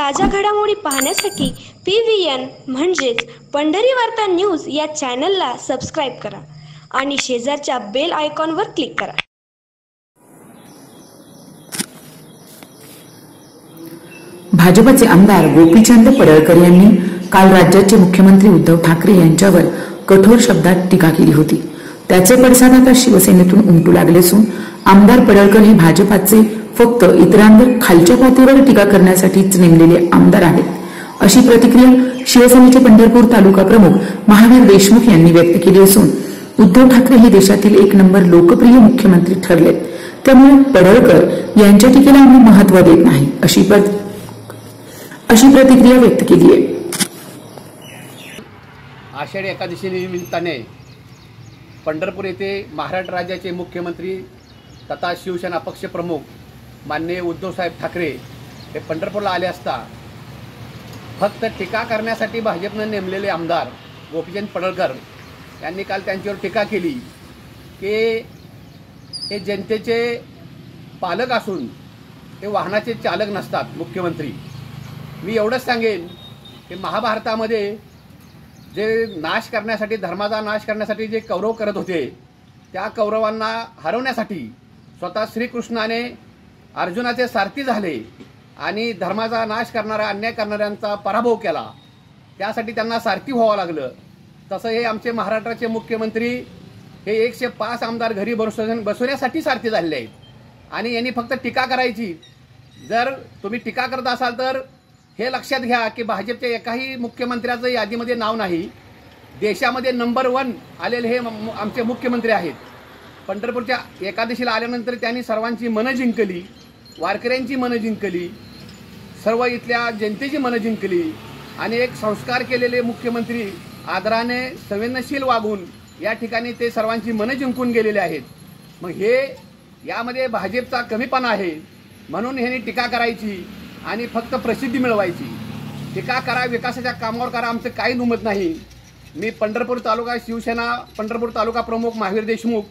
ताज्या घडामोडी पाहण्यासाठी पी व्ही एन म्हणजेच पंढरी वार्ता न्यूज या चॅनलला सबस्क्राईब करा आणि शेजारच्या बेल आयकॉनवर क्लिक करा. भाजपचे आमदार गोपीचंद पडळकर यांनी काल राज्याचे मुख्यमंत्री उद्धव ठाकरे यांच्यावर कठोर शब्दात टीका केली होती. त्याचे पडसाद आता शिवसेनेतून उमटू लागले असून आमदार पडळकर हे भाजपाचे फक्त इतरांवर खालच्या पातळीवर टीका करण्यासाठीच नेमलेले आमदार आहेत. अशी प्रतिक्रिया शिवसेनेचे पंढरपूर तालुका प्रमुख महावीर देशमुख यांनी व्यक्त केली असून उद्धव ठाकरे हे देशातील एक नंबर लोकप्रिय मुख्यमंत्री ठरलेत. त्यामुळे पडळकर यांच्या टीकेला आम्ही महत्त्व देत नाही अशी पद अशी प्रतिक्रिया व्यक्त केली आहे. आषाढी एकादशी निमित्ताने पंढरपूर येथे महाराष्ट्र राज्याचे मुख्यमंत्री तथा शिवसेना पक्षप्रमुख माननीय उद्धवसाहेब ठाकरे हे पंढरपूरला आले असता फक्त टीका करण्यासाठी भाजपनं नेमलेले आमदार गोपीचंद पडळकर यांनी काल त्यांच्यावर टीका केली की हे जनतेचे पालक असून ते वाहनाचे चालक नसतात मुख्यमंत्री. मी एवढंच सांगेन की महाभारतामध्ये जे नाश करण्यासाठी धर्माचा नाश करण्यासाठी जे कौरव करत होते त्या कौरवांना हरवण्यासाठी स्वतः श्रीकृष्णाने अर्जुनाचे सारथी झाले आणि धर्माचा नाश करणारा अन्याय करणाऱ्यांचा पराभव केला. त्यासाठी त्यांना सारथी व्हावं लागलं. तसं हे आमचे महाराष्ट्राचे मुख्यमंत्री हे एकशे पाच आमदार घरी बसून बसवण्यासाठी सारथी झालेले आहेत. आणि यांनी फक्त टीका करायची. जर तुम्ही टीका करत असाल तर हे लक्षात घ्या की भाजपच्या एकाही मुख्यमंत्र्याचं यादीमध्ये नाव नाही. देशामध्ये नंबर वन आलेले हे आमचे मुख्यमंत्री आहेत. पंढरपूरच्या एकादशीला आल्यानंतर त्यांनी सर्वांची मनं जिंकली वारकऱ्यांची मनं जिंकली सर्व इथल्या जनतेची मनं जिंकली आणि एक संस्कार केलेले मुख्यमंत्री आदराने संवेदनशील वागून या ठिकाणी ते सर्वांची मनं जिंकून गेलेले आहेत. मग हे यामध्ये भाजपचा कमीपणा आहे म्हणून ह्यांनी टीका करायची आणि फक्त प्रसिद्धी मिळवायची. टीका करा विकासाच्या कामावर करा आमचं काही दुमत नाही. मी पंढरपूर तालुका शिवसेना पंढरपूर तालुका प्रमुख महावीर देशमुख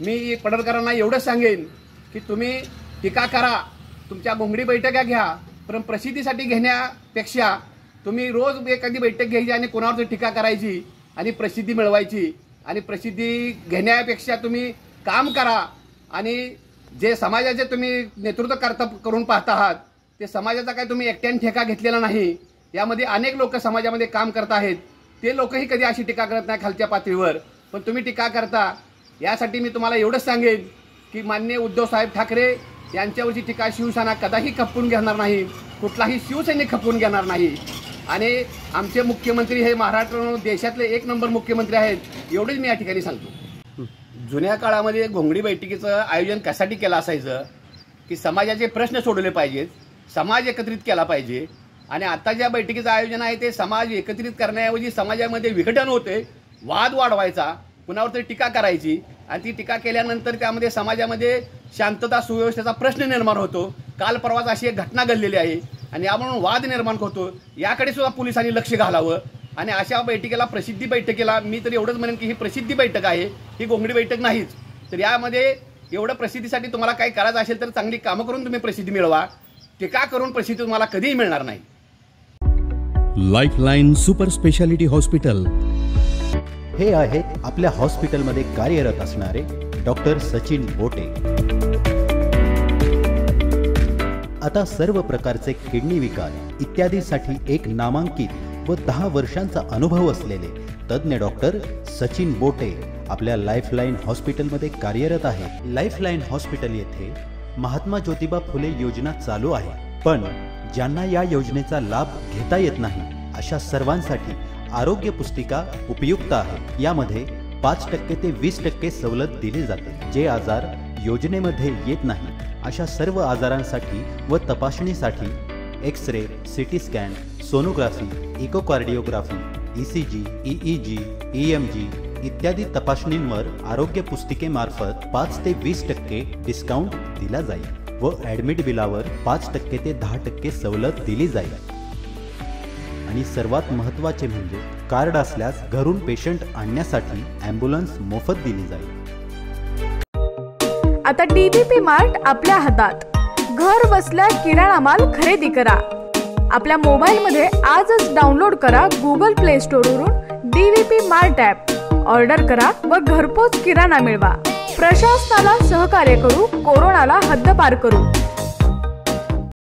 मी पडळकरांना एवढंच सांगेन की तुम्ही टीका करा तुमच्या घोंगडी बैठका घ्या पण प्रसिद्धीसाठी घेण्यापेक्षा तुम्ही रोज एखादी बैठक घ्यायची आणि कोणावर टीका करायची आणि प्रसिद्धी मिळवायची. आणि प्रसिद्धी घेण्यापेक्षा तुम्ही काम करा आणि जे समाजाचे तुम्ही नेतृत्व करता करून पाहत आहात ते समाजाचा काही तुम्ही एकट्याने ठेका घेतलेला नाही. यामध्ये अनेक लोक समाजामध्ये काम करत आहेत. ते लोकही कधी अशी टीका करत नाही खालच्या पातळीवर. पण तुम्ही टीका करता यासाठी मी तुम्हाला एवढंच सांगेन की मान्य उद्धव साहेब ठाकरे यांच्यावरची टीका शिवसेना कदाही खपवून घेणार नाही कुठलाही शिवसैनिक खपवून घेणार नाही. आणि आमचे मुख्यमंत्री हे महाराष्ट्र देशातले एक नंबर मुख्यमंत्री आहेत एवढंच मी या ठिकाणी सांगतो. जुन्या काळामध्ये घोंगडी बैठकीचं आयोजन कशासाठी केलं असायचं? की समाजाचे प्रश्न सोडवले पाहिजेत समाज एकत्रित केला पाहिजे. आणि आता ज्या बैठकीचं आयोजन आहे ते समाज एकत्रित करण्याऐवजी समाजामध्ये विघटन होते वाद वाढवायचा. कुणावर तरी टीका करायची आणि ती टीका केल्यानंतर त्यामध्ये समाजामध्ये शांतता सुव्यवस्थेचा प्रश्न निर्माण होतो. काल परवाच अशी एक घटना घडलेली आहे आणि यामुळे वाद निर्माण होतो. याकडे सुद्धा पोलिसांनी लक्ष घालावं. आणि अशा बैठकीला प्रसिद्धी बैठकीला मी तर एवढंच म्हणेन की ही प्रसिद्धी बैठक आहे. ही गोंगडी बैठक नाहीच. तर यामध्ये एवढं प्रसिद्धीसाठी तुम्हाला काही करायचं असेल तर चांगली कामं करून तुम्ही प्रसिद्धी मिळवा. टीका करून प्रसिद्धी तुम्हाला कधीही मिळणार नाही. लाईफलाईन सुपर स्पेशालिटी हॉस्पिटल हे आहेत आपल्या हॉस्पिटलमध्ये कार्यरत असणारे डॉक्टर सचिन बोटे. आता सर्व प्रकारचे किडनी विकार इत्यादीसाठी एक नामांकित व दहा वर्षांचा अनुभव असलेले तज्ज्ञ डॉक्टर सचिन बोटे आपल्या लाईफलाईन हॉस्पिटलमध्ये कार्यरत आहे. लाईफलाईन हॉस्पिटल येथे महात्मा ज्योतिबा फुले योजना चालू आहे. पण ज्यांना या योजनेचा लाभ घेता येत नाही अशा सर्वांसाठी आरोग्य पुस्तिका उपयुक्त आहे. यामध्ये पाच टक्के ते वीस टक्के सवलत दिली जाते जे आजार योजनेमध्ये येत नाही अशा सर्व आजारांसाठी व तपासणीसाठी X ray C T scan sonography echocardiography E C G E G E M G इत्यादी तपासणींवर आरोग्य पुस्तिकेमार्फत पाच ते वीस टक्के डिस्काउंट दिला जाईल व ॲडमिट बिलावर पाच टक्के ते दहा टक्के सवलत दिली जाईल. आणि सर्वात महत्त्वाचे म्हणजे कार्ड असल्यास घरून पेशंट आणण्यासाठी ॲम्ब्युलन्स मोफत दिली जाईल. आता डीबीपी मार्ट आपल्या हातात. घर बसल्या किराणा माल खरेदी करा. आपल्या मोबाईलमध्ये आजच डाउनलोड करा Google play स्टोरवरून D V P mart app. Order करा व घरपोच किराणा मिळवा. प्रशासनाला सहकार्य करू कोरोनाला हद्दपार करू.